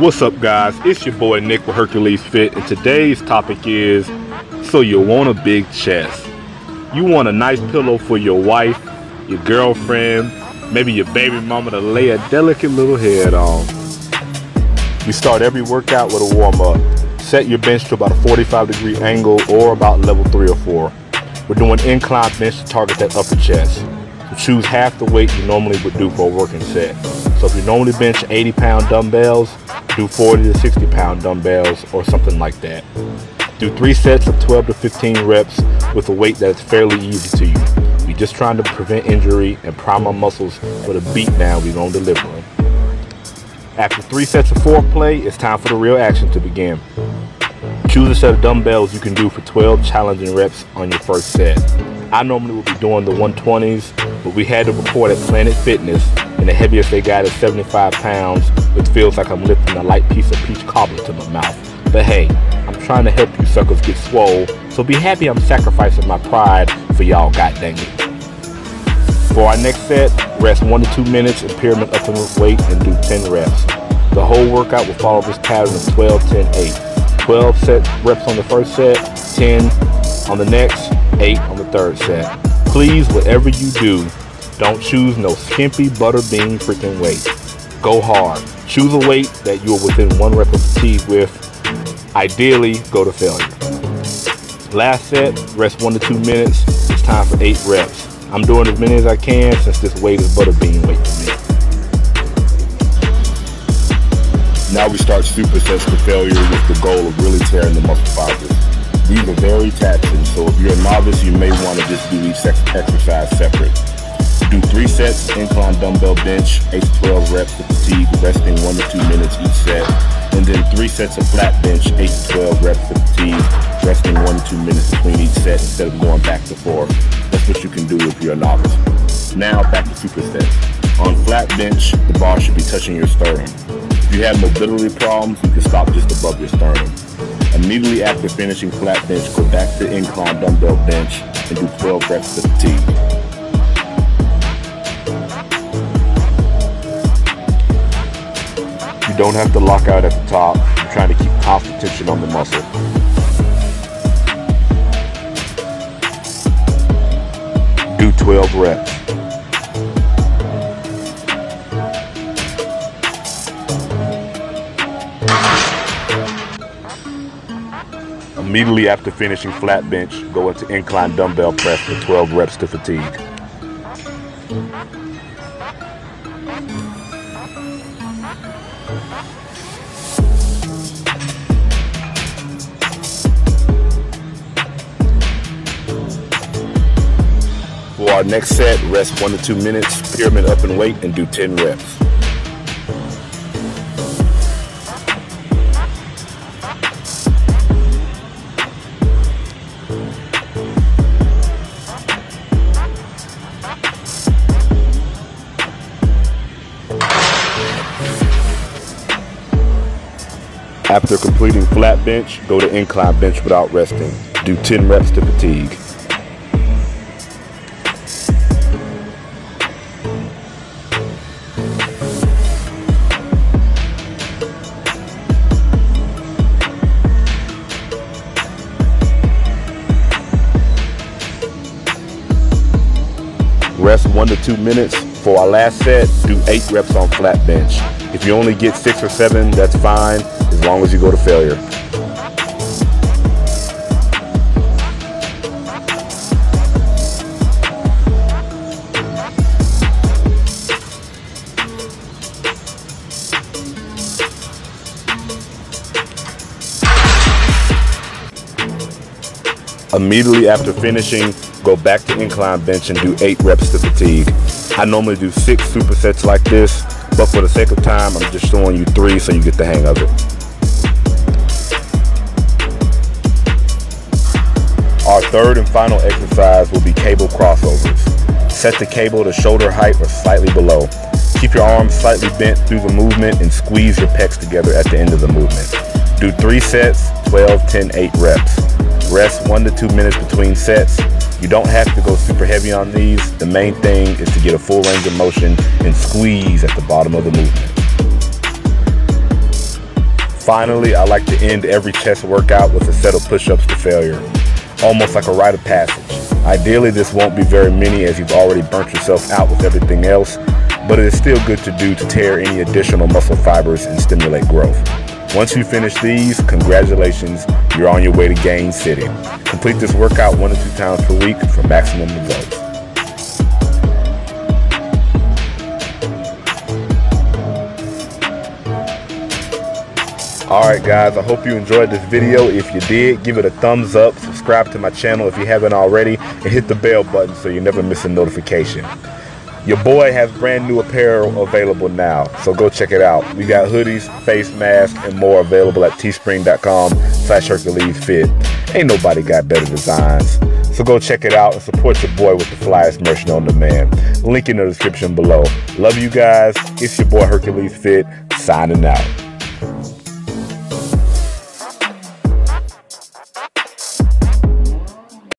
What's up guys? It's your boy Nick with Hercules Fit and today's topic is so you want a big chest. You want a nice pillow for your wife, your girlfriend, maybe your baby mama to lay a delicate little head on. We start every workout with a warm up. Set your bench to about a 45 degree angle or about level 3 or 4. We're doing incline bench to target that upper chest. So choose half the weight you normally would do for a working set. So if you normally bench 80 pound dumbbells, do 40 to 60 pound dumbbells or something like that. Do three sets of 12 to 15 reps with a weight that is fairly easy to you. We're just trying to prevent injury and prime our muscles for the beat down we're going to deliver. After three sets of foreplay, it's time for the real action to begin. Choose a set of dumbbells you can do for 12 challenging reps on your first set. I normally would be doing the 120s, but we had to report at Planet Fitness, and the heaviest they got is 75 pounds, which feels like I'm lifting a light piece of peach cobbler to my mouth. But hey, I'm trying to help you suckers get swole, so be happy I'm sacrificing my pride for y'all, god dang it. For our next set, rest 1 to 2 minutes in pyramid upper weight and do 10 reps. The whole workout will follow this pattern of 12, 10, 8. 12 set reps on the first set, 10 on the next, 8 on the third set. Please, whatever you do, don't choose no skimpy butter bean freaking weight. Go hard. Choose a weight that you are within one rep of fatigue with. Ideally, go to failure. Last set, rest one to two minutes. It's time for eight reps. I'm doing as many as I can since this weight is butter bean weight to me. Now we start supersets to failure with the goal of really tearing the muscle fibers. These are very taxing, so if you're a novice, you may want to just do each exercise separate. Do three sets, incline dumbbell bench, 8 to 12 reps of fatigue, resting 1 to 2 minutes each set. And then three sets of flat bench, 8 to 12 reps of fatigue, resting 1 to 2 minutes between each set instead of going back to forth. That's what you can do if you're a novice. Now back to supersets. On flat bench, the bar should be touching your sternum. If you have mobility problems, you can stop just above your sternum. Immediately after finishing flat bench, go back to incline dumbbell bench and do 12 reps of fatigue. Don't have to lock out at the top. You're trying to keep constant tension on the muscle. Do 12 reps. Immediately after finishing flat bench, go into incline dumbbell press for 12 reps to fatigue. Next set, rest one to two minutes, pyramid up and weight, and do 10 reps. After completing flat bench, go to incline bench without resting. Do 10 reps to fatigue. Rest one to two minutes. For our last set, do eight reps on flat bench. If you only get six or seven, that's fine, as long as you go to failure. Immediately after finishing, go back to incline bench and do eight reps to fatigue. I normally do six supersets like this, but for the sake of time, I'm just showing you three so you get the hang of it. Our third and final exercise will be cable crossovers. Set the cable to shoulder height or slightly below. Keep your arms slightly bent through the movement and squeeze your pecs together at the end of the movement. Do three sets, 12, 10, 8 reps. Rest one to two minutes between sets. You don't have to go super heavy on these. The main thing is to get a full range of motion and squeeze at the bottom of the movement. Finally, I like to end every chest workout with a set of push-ups to failure, almost like a rite of passage. Ideally, this won't be very many as you've already burnt yourself out with everything else, but it is still good to do to tear any additional muscle fibers and stimulate growth. Once you finish these, congratulations, you're on your way to Gain City. Complete this workout one to two times per week for maximum results. Alright guys, I hope you enjoyed this video. If you did, give it a thumbs up, subscribe to my channel if you haven't already, and hit the bell button so you never miss a notification. Your boy has brand new apparel available now, so go check it out. We got hoodies, face masks, and more available at teespring.com slash Hercules Fit. Ain't nobody got better designs. So go check it out and support your boy with the flyest merch on demand. Link in the description below. Love you guys. It's your boy Hercules Fit, signing out.